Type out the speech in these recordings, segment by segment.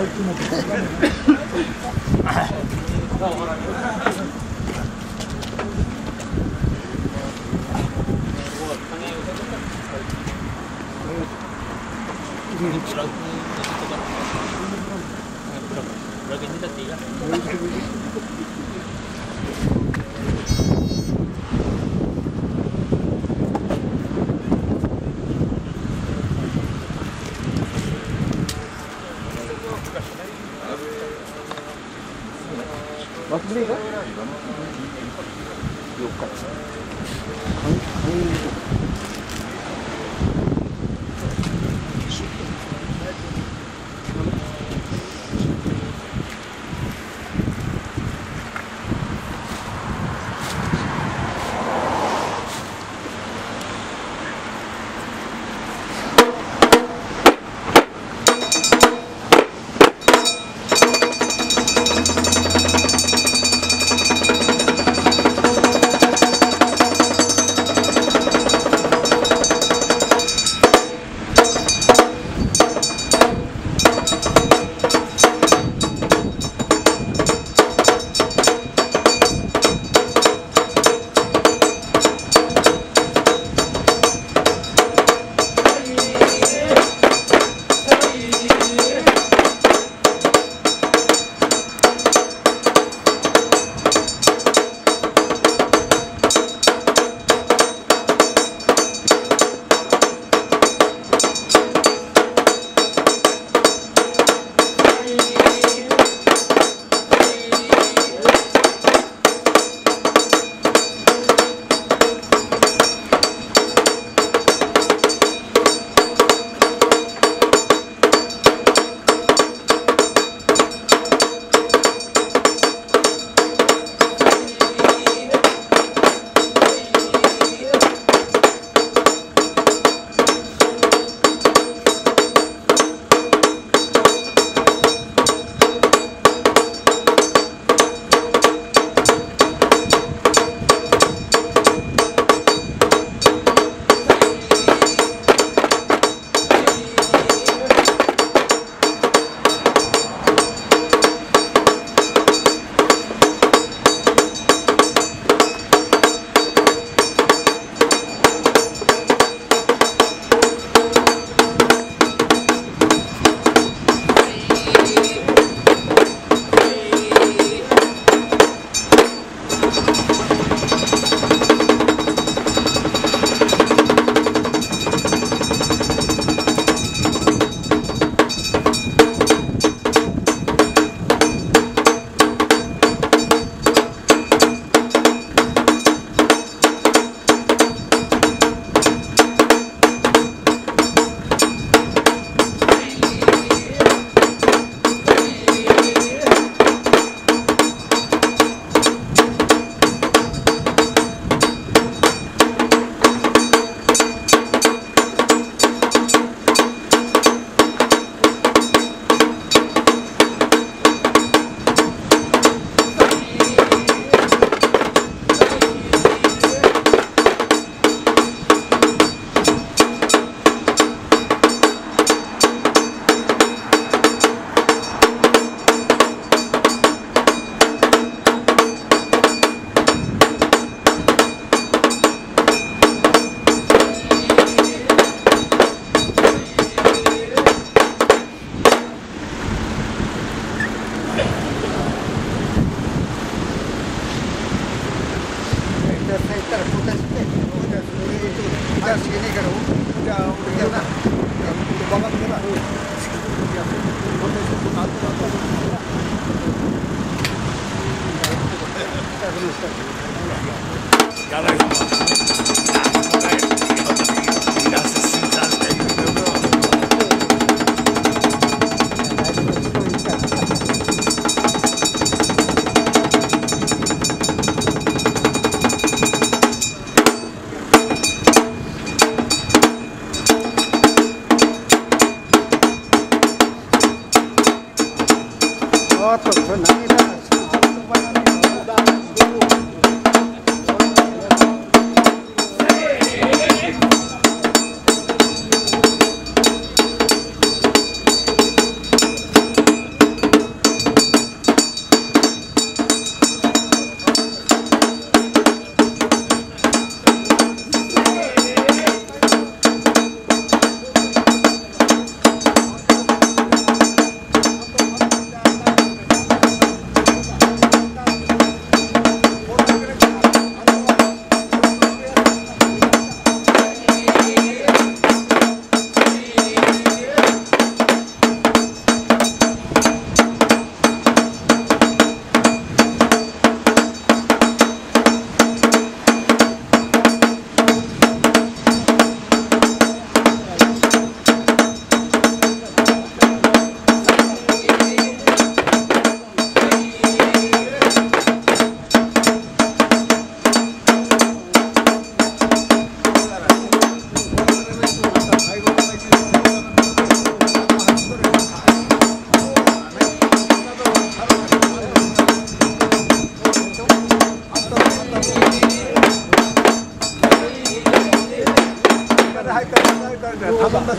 大きいのとかね。祭りが4日で。অথচ নাই না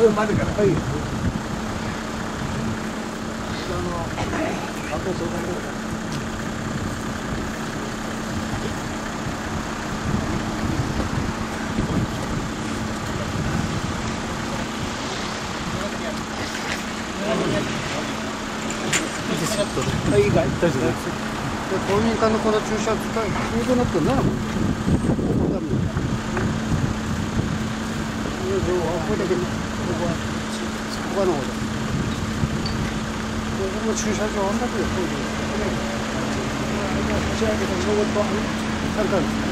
から多分までまでからはいはい、いいかい、大丈夫です。公民館のこの駐車場、ちょうどなってんな。もん。ここだけ、ここは、ここの方だ。ここも駐車場あんだけど、そうですね。こちらけど、ちょうど、されたんですね。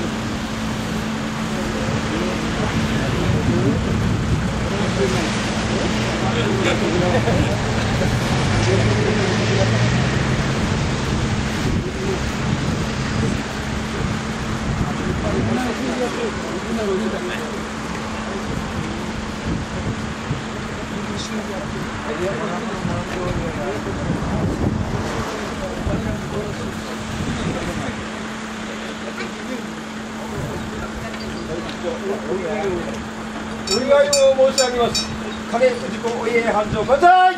お願いを申し上げます。金氏子お家繁盛万歳。